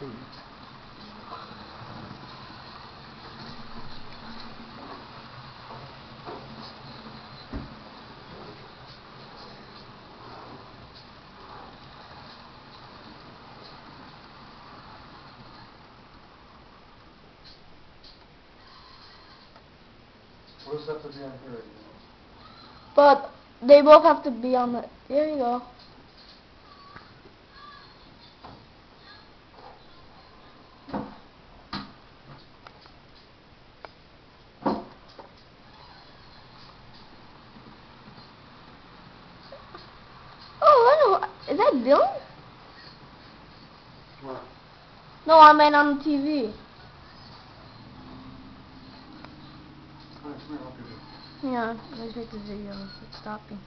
feet. What does that have to be on here? But they both have to be on the. There you go. Is that Dylan? What? No, I meant on the TV. Come here, come here, I'll help you do it. Yeah, let me take the video. It's stopping.